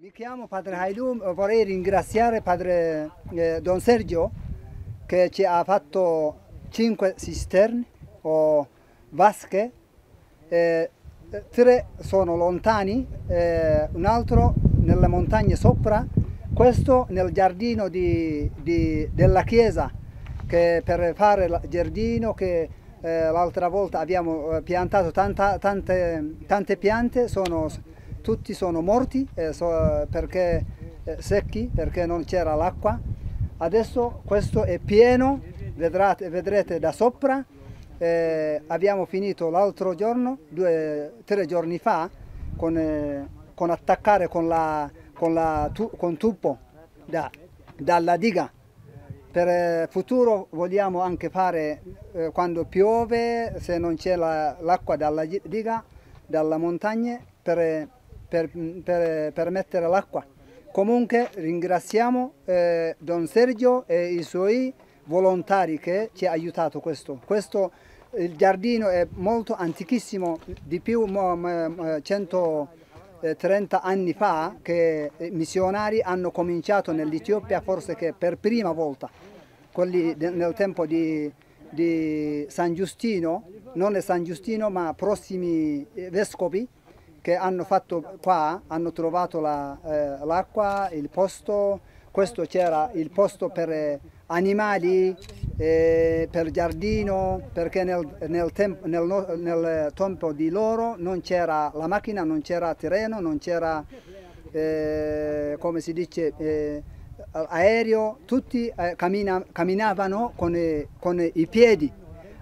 Mi chiamo Padre Haidum, vorrei ringraziare Padre eh, Don Sergio che ci ha fatto cinque cisterne o vasche, eh, tre sono lontani, eh, un altro nelle montagne sopra, questo nel giardino di, di, della chiesa per fare il giardino che eh, l'altra volta abbiamo eh, piantato tanta, tante, tante piante, sono, tutti sono morti eh, so, perché eh, secchi, perché non c'era l'acqua. Adesso questo è pieno, vedrete, vedrete da sopra. Eh, abbiamo finito l'altro giorno, due, tre giorni fa, con, eh, con attaccare con, la, con, la, tu, con tubo da, dalla diga per il futuro vogliamo anche fare eh, quando piove, se non c'è l'acqua la, dalla diga, dalla montagna, per, per, per, per mettere l'acqua. Comunque ringraziamo eh, Don Sergio e i suoi volontari che ci hanno aiutato questo. questo il giardino è molto antichissimo, di più 100 30 anni fa che i missionari hanno cominciato nell'Etiopia forse che per prima volta, quelli nel tempo di, di San Giustino, non San Giustino ma prossimi vescovi che hanno fatto qua, hanno trovato l'acqua, la, eh, il posto, questo c'era il posto per animali, eh, per giardino, perché nel, nel, tempo, nel, nel, tempo di loro non c'era la macchina, non c'era terreno, non c'era, eh, come si dice, eh, aereo, tutti eh, cammina, camminavano con, con, i piedi,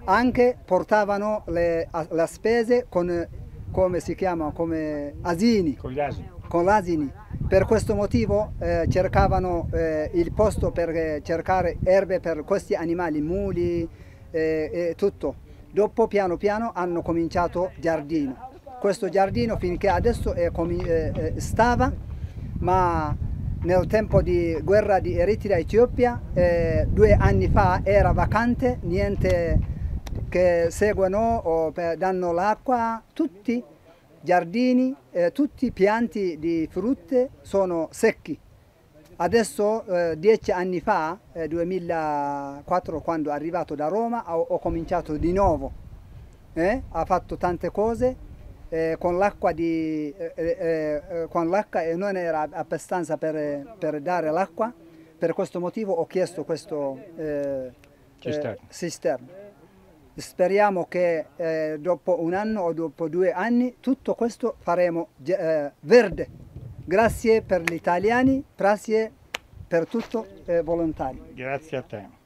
anche portavano le, le spese con, come si chiama, come asini. Con gli asini. Con gli asini. Per questo motivo eh, cercavano eh, il posto per eh, cercare erbe per questi animali, muli eh, e tutto. Dopo piano piano hanno cominciato giardino. Questo giardino finché adesso è, eh, stava, ma nel tempo di guerra di Eritrea-Etiopia, eh, due anni fa era vacante, niente che seguono o danno l'acqua, tutti giardini, eh, tutti i pianti di frutte sono secchi. Adesso, eh, dieci anni fa, eh, 2004, quando è arrivato da Roma, ho, ho cominciato di nuovo. Eh, ha fatto tante cose eh, con l'acqua eh, e non era abbastanza per, per dare l'acqua. Per questo motivo ho chiesto questo cisterna. Speriamo che eh, dopo un anno o dopo due anni tutto questo faremo eh, verde. Grazie per gli italiani, grazie per tutto eh, volontari. Grazie a te.